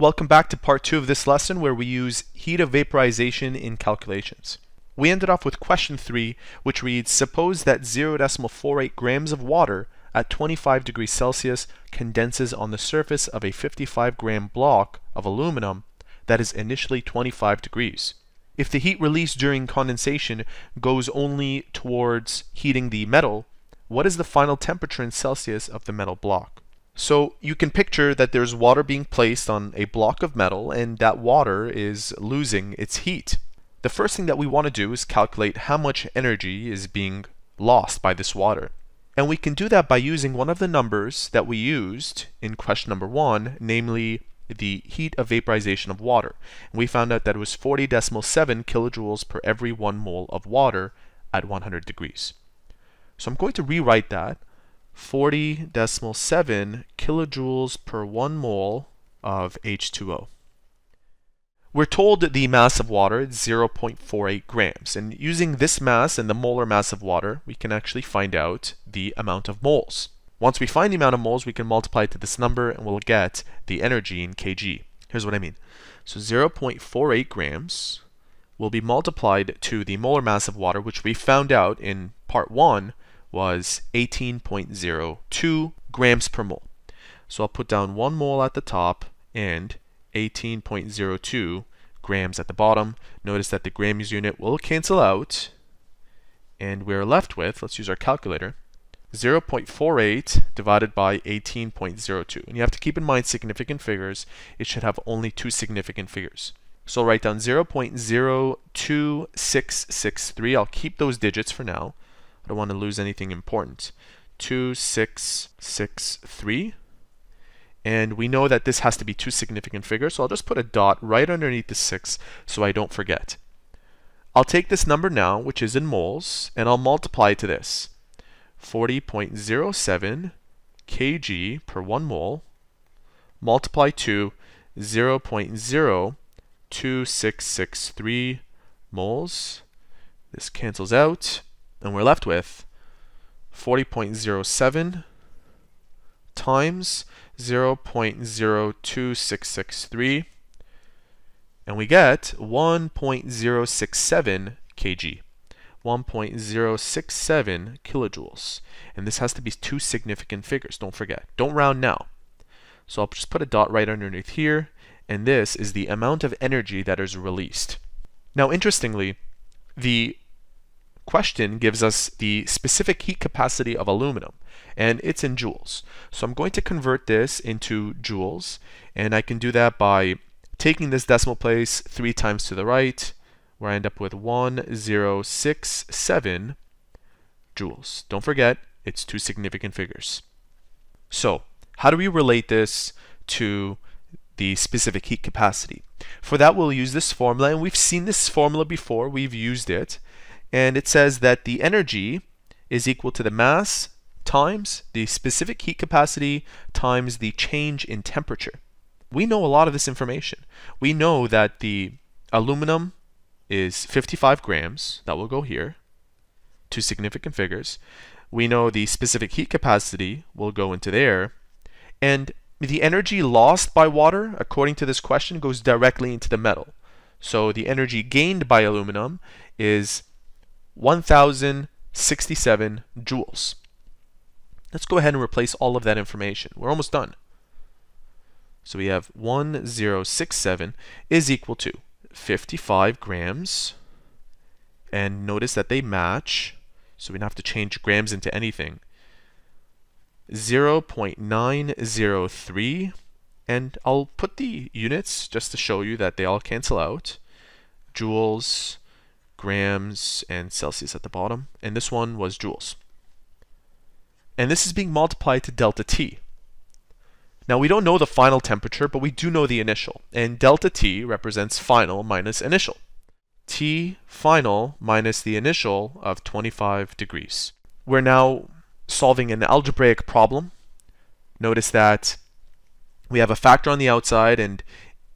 Welcome back to part two of this lesson where we use heat of vaporization in calculations. We ended off with question three, which reads, suppose that 0.48 grams of water at 25 degrees Celsius condenses on the surface of a 55 gram block of aluminum that is initially 25 degrees. If the heat released during condensation goes only towards heating the metal, what is the final temperature in Celsius of the metal block? So you can picture that there's water being placed on a block of metal and that water is losing its heat. The first thing that we want to do is calculate how much energy is being lost by this water. And we can do that by using one of the numbers that we used in question number one, namely the heat of vaporization of water. And we found out that it was 40.7 kilojoules per every one mole of water at 100 degrees. So I'm going to rewrite that 40.7 kilojoules per 1 mole of H2O. We're told that the mass of water is 0.48 grams, and using this mass and the molar mass of water, we can actually find out the amount of moles. Once we find the amount of moles, we can multiply it to this number and we'll get the energy in kJ. Here's what I mean. So 0.48 grams will be multiplied to the molar mass of water, which we found out in part 1 was 18.02 grams per mole. So I'll put down 1 mole at the top and 18.02 grams at the bottom. Notice that the grams unit will cancel out and we're left with, let's use our calculator, 0.48 divided by 18.02. And you have to keep in mind significant figures. It should have only two significant figures. So I'll write down 0.02663. I'll keep those digits for now. Don't want to lose anything important. 2663. And we know that this has to be two significant figures, so I'll just put a dot right underneath the 6 so I don't forget. I'll take this number now, which is in moles, and I'll multiply to this. 40.07 kJ per 1 mole multiply to 0.02663 moles. This cancels out, and we're left with 40.07 times 0.02663 and we get 1.067 kJ 1.067 kilojoules. And this has to be two significant figures don't forget. Don't round now. So I'll just put a dot right underneath here and this is the amount of energy that is released. Now interestingly the question gives us the specific heat capacity of aluminum and it's in joules. So I'm going to convert this into joules and I can do that by taking this decimal place three times to the right where I end up with 1067 joules. Don't forget, it's two significant figures. So how do we relate this to the specific heat capacity? For that, we'll use this formula, and we've seen this formula before. We've used it and it says that the energy is equal to the mass times the specific heat capacity times the change in temperature. We know a lot of this information. We know that the aluminum is 55 grams, that will go here, two significant figures. We know the specific heat capacity will go into there, and the energy lost by water, according to this question, goes directly into the metal. So the energy gained by aluminum is 1067 joules. Let's go ahead and replace all of that information. We're almost done. So we have 1067 is equal to 55 grams. And notice that they match. So we don't have to change grams into anything. 0.903. And I'll put the units just to show you that they all cancel out. Joules, grams, and Celsius at the bottom. And this one was joules. And this is being multiplied to delta T. Now we don't know the final temperature, but we do know the initial. And delta T represents final minus initial. T final minus the initial of 25 degrees. We're now solving an algebraic problem. Notice that we have a factor on the outside and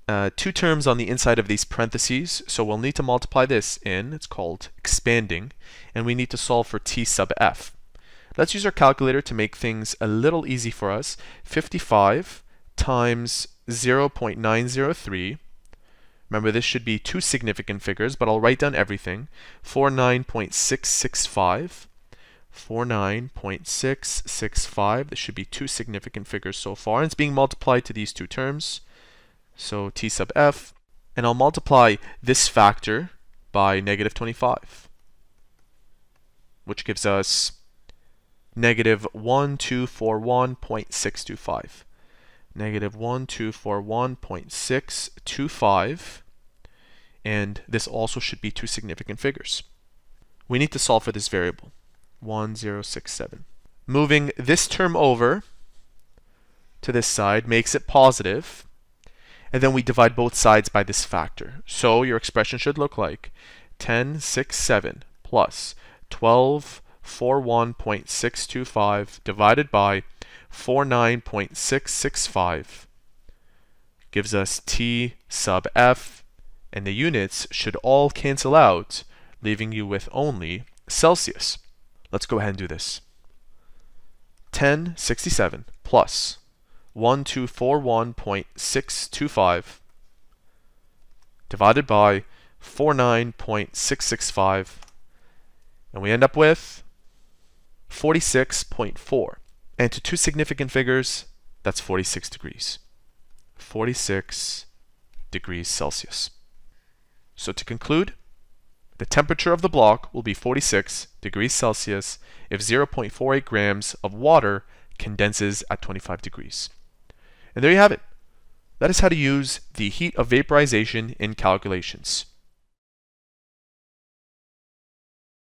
uh, two terms on the inside of these parentheses, so we'll need to multiply this in, it's called expanding, and we need to solve for t sub f. Let's use our calculator to make things a little easy for us. 55 times 0.903. Remember, this should be two significant figures, but I'll write down everything. 49.665. 49.665. This should be two significant figures so far. And it's being multiplied to these two terms. So t sub f. And I'll multiply this factor by negative 25, which gives us negative 1241.625. Negative 1241.625. And this also should be two significant figures. We need to solve for this variable. 1067. Moving this term over to this side makes it positive, and then we divide both sides by this factor. So your expression should look like 1067 plus 1241.625 divided by 49.665 gives us T sub F, and the units should all cancel out, leaving you with only Celsius. Let's go ahead and do this. 1067 plus 1241.625 divided by 49.665 and we end up with 46.4 and to two significant figures that's 46 degrees. 46 degrees Celsius. So to conclude the temperature of the block will be 46 degrees Celsius if 0.48 grams of water condenses at 25 degrees. And there you have it. That is how to use the heat of vaporization in calculations.